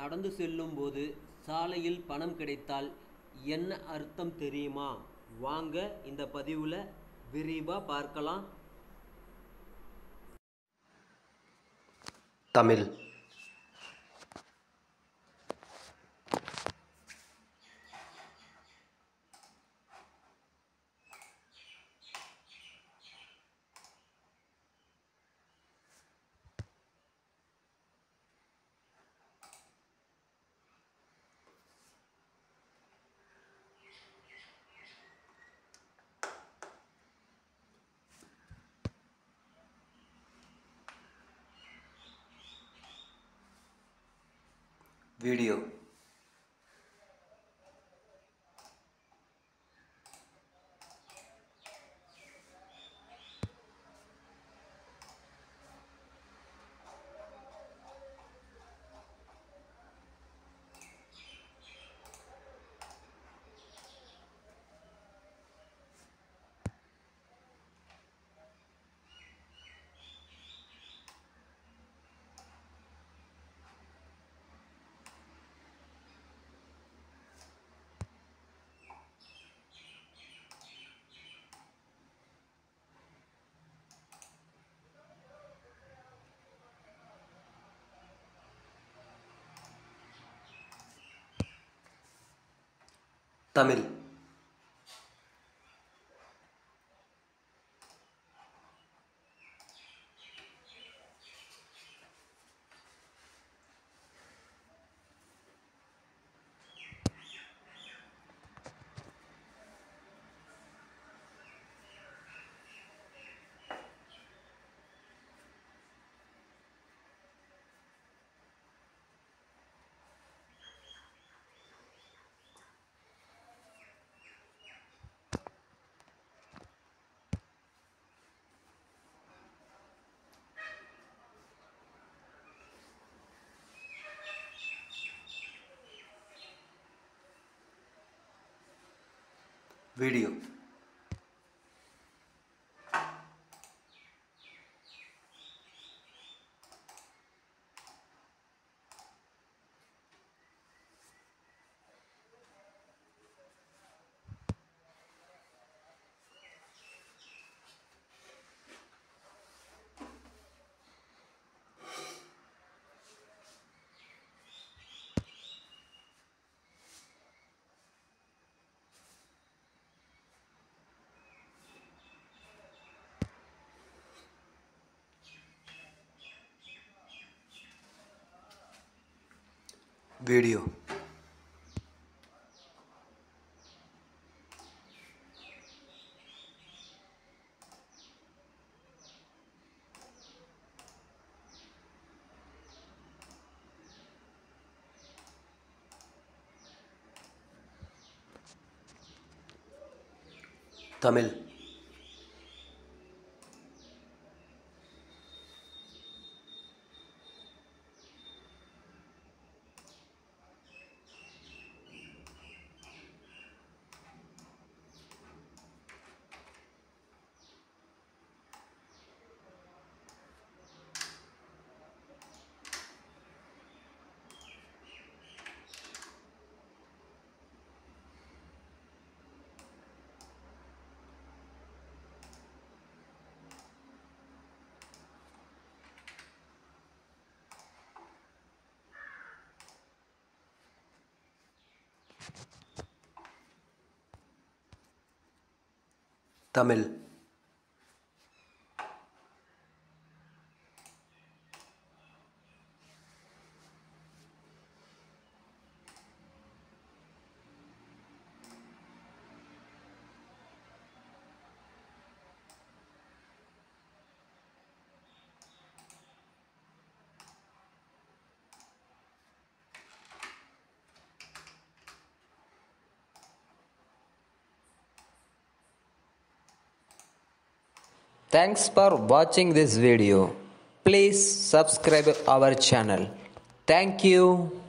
நடந்து செல்லும்போது சாலையில் பணம் கிடைத்தால் என்ன அர்த்தம் தெரியுமா? வாங்க இந்த பதிவில் விரிவாக பார்க்கலாம். Tamil. video. Tamil. Video. Video. Tamil. Tamil. Thanks for watching this video. Please subscribe our channel. Thank you.